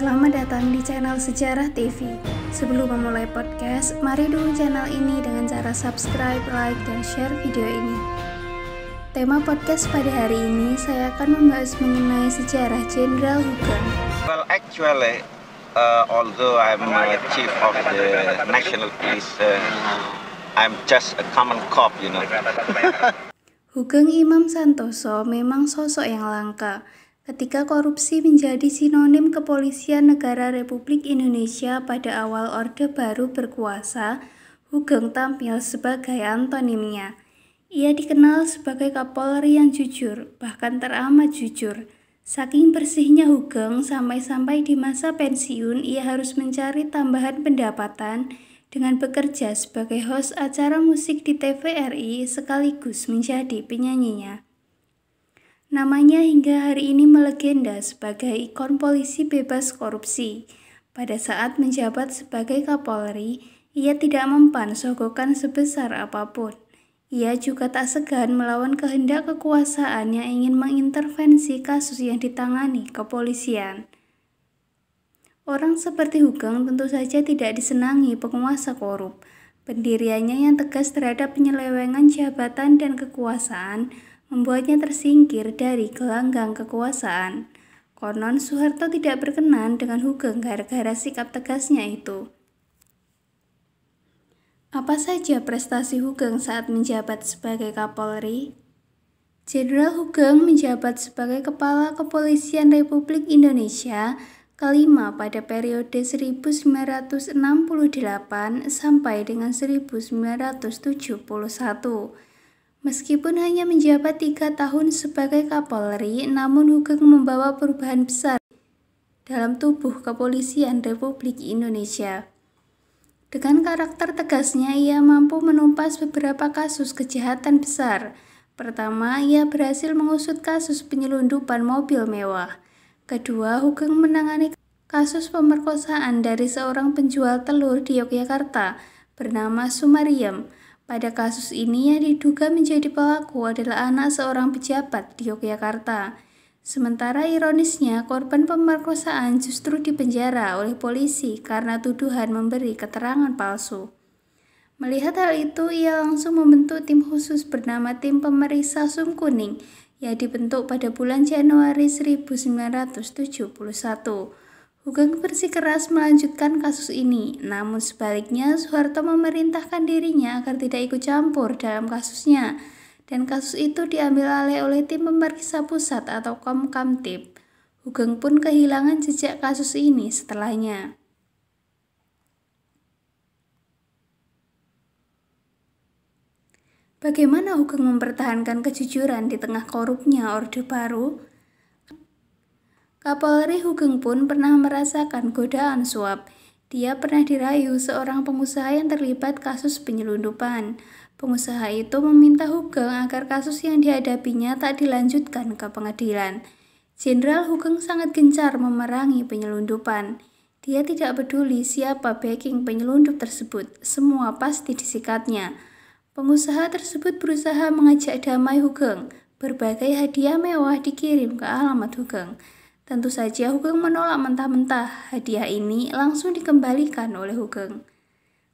Selamat datang di channel Sejarah TV. Sebelum memulai podcast, mari dukung channel ini dengan cara subscribe, like, dan share video ini. Tema podcast pada hari ini saya akan membahas mengenai sejarah Jenderal Hugeng. Well, actually, uh, although I'm a chief of the national police, uh, I'm just a common cop, you know. Hugeng Imam Santoso memang sosok yang langka ketika korupsi menjadi sinonim kepolisian negara Republik Indonesia pada awal Orde Baru berkuasa, Hugeng tampil sebagai antonimnya. Ia dikenal sebagai Kapolri yang jujur, bahkan teramat jujur. Saking bersihnya Hugeng, sampai-sampai di masa pensiun ia harus mencari tambahan pendapatan dengan bekerja sebagai host acara musik di TVRI sekaligus menjadi penyanyinya. Namanya hingga hari ini melegenda sebagai ikon polisi bebas korupsi. Pada saat menjabat sebagai Kapolri, ia tidak mempan sogokan sebesar apa pun. Ia juga tak segan melawan kehendak kekuasaan yang ingin mengintervensi kasus yang ditangani kepolisian. Orang seperti Hugeng tentu saja tidak disenangi penguasa korup. Pendiriannya yang tegas terhadap penyelewengan jabatan dan kekuasaan membuatnya tersingkir dari gelanggang kekuasaan. Konon Soeharto tidak berkenan dengan Hugeng gara-gara sikap tegasnya itu. Apa saja prestasi Hugeng saat menjabat sebagai Kapolri? Jenderal Hugeng menjabat sebagai Kepala Kepolisian Republik Indonesia kelima pada periode 1968 sampai dengan 1971. Meskipun hanya menjabat tiga tahun sebagai Kapolri, namun Hugeng membawa perubahan besar dalam tubuh kepolisian Republik Indonesia. Dengan karakter tegasnya, ia mampu menumpas beberapa kasus kejahatan besar. Pertama, ia berhasil mengusut kasus penyelundupan mobil mewah. Kedua, Hugeng menangani kasus pemerkosaan dari seorang penjual telur di Yogyakarta bernama Sumariem. Pada kasus ini yang diduga menjadi pelaku adalah anak seorang pejabat di Yogyakarta. Sementara ironisnya, korban pemerkosaan justru dipenjara oleh polisi karena tuduhan memberi keterangan palsu. Melihat hal itu, ia langsung membentuk tim khusus bernama Tim Pemeriksa Sum Kuning yang dibentuk pada bulan Januari 1971. Hugeng bersikeras melanjutkan kasus ini, namun sebaliknya Soeharto memerintahkan dirinya agar tidak ikut campur dalam kasusnya, dan kasus itu diambil alih oleh tim pemeriksa pusat atau Komkamtib. Hugeng pun kehilangan jejak kasus ini setelahnya. Bagaimana Hugeng mempertahankan kejujuran di tengah korupnya Orde Baru? Kapolri Hugeng pun pernah merasakan godaan suap. Dia pernah dirayu seorang pengusaha yang terlibat kasus penyelundupan. Pengusaha itu meminta Hugeng agar kasus yang dihadapinya tak dilanjutkan ke pengadilan. Jenderal Hugeng sangat gencar memerangi penyelundupan. Dia tidak peduli siapa backing penyelundup tersebut, semua pasti disikatnya. Pengusaha tersebut berusaha mengajak damai Hugeng. Berbagai hadiah mewah dikirim ke alamat Hugeng. Tentu saja Hugeng menolak mentah-mentah. Hadiah ini langsung dikembalikan oleh Hugeng.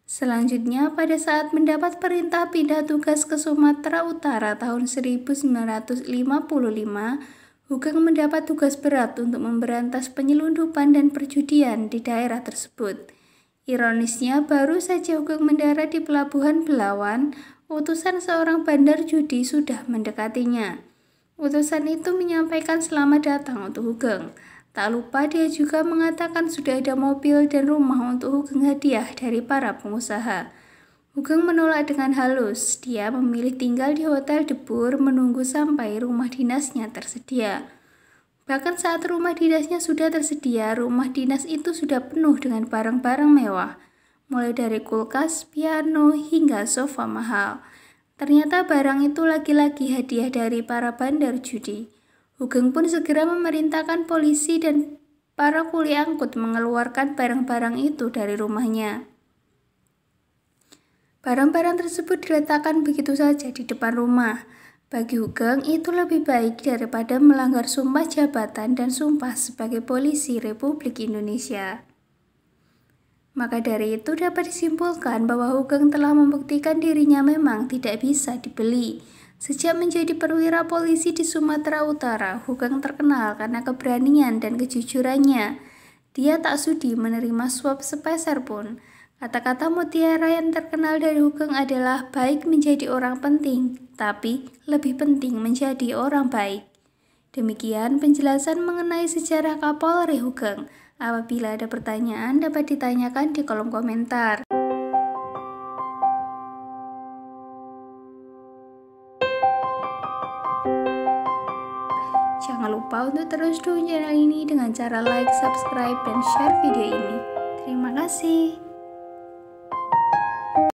Selanjutnya, pada saat mendapat perintah pindah tugas ke Sumatera Utara tahun 1955, Hugeng mendapat tugas berat untuk memberantas penyelundupan dan perjudian di daerah tersebut. Ironisnya, baru saja Hugeng mendarat di Pelabuhan Belawan, utusan seorang bandar judi sudah mendekatinya. Utusan itu menyampaikan selamat datang untuk Hugeng. Tak lupa dia juga mengatakan sudah ada mobil dan rumah untuk Hugeng hadiah dari para pengusaha. Hugeng menolak dengan halus. Dia memilih tinggal di Hotel Debur menunggu sampai rumah dinasnya tersedia. Bahkan saat rumah dinasnya sudah tersedia, rumah dinas itu sudah penuh dengan barang-barang mewah, mulai dari kulkas, piano, hingga sofa mahal. Ternyata barang itu lagi-lagi hadiah dari para bandar judi. Hugeng pun segera memerintahkan polisi dan para kuli angkut mengeluarkan barang-barang itu dari rumahnya. Barang-barang tersebut diletakkan begitu saja di depan rumah. Bagi Hugeng, itu lebih baik daripada melanggar sumpah jabatan dan sumpah sebagai polisi Republik Indonesia. Maka dari itu dapat disimpulkan bahwa Hugeng telah membuktikan dirinya memang tidak bisa dibeli. Sejak menjadi perwira polisi di Sumatera Utara, Hugeng terkenal karena keberanian dan kejujurannya. Dia tak sudi menerima suap sepeser pun. Kata-kata mutiara yang terkenal dari Hugeng adalah baik menjadi orang penting, tapi lebih penting menjadi orang baik. Demikian penjelasan mengenai sejarah Kapolri Hugeng. Apabila ada pertanyaan dapat ditanyakan di kolom komentar. Jangan lupa untuk terus dukung channel ini dengan cara like, subscribe, dan share video ini. Terima kasih.